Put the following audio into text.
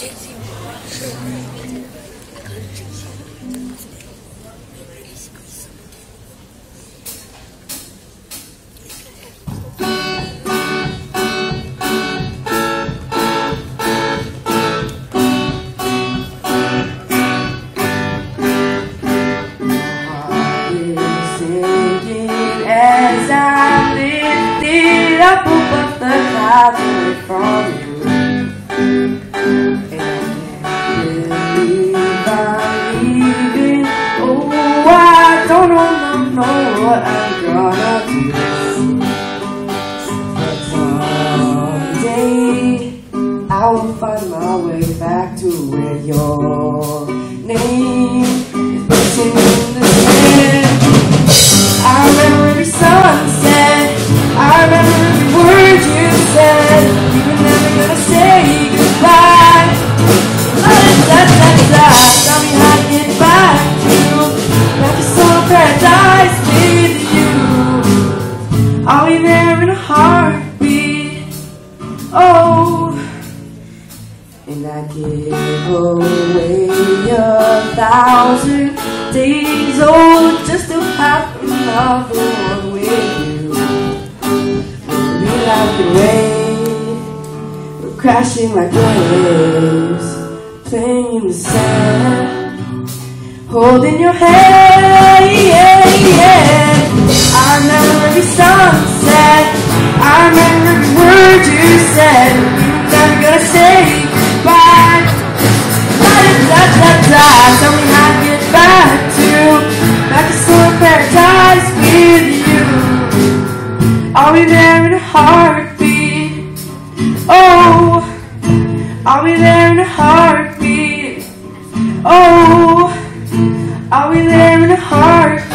As a mentira por quanto what I'm gonna do. But someday I will find my way back to where your name is written in the sand. I remember every sunset. I remember every word you said. You were never gonna say goodbye. La da da da da. Me how to get back to back to summer paradise heartbeat. Oh. And I give away a thousand days old just to have another one with you. We like the way we're crashing like waves, playing in the sand, holding your hand. Yeah. rise and when I get back to back to summer paradise with you. I'll be there in a heartbeat. Oh, I'll be there in a heartbeat. Oh, I'll be there in a heartbeat.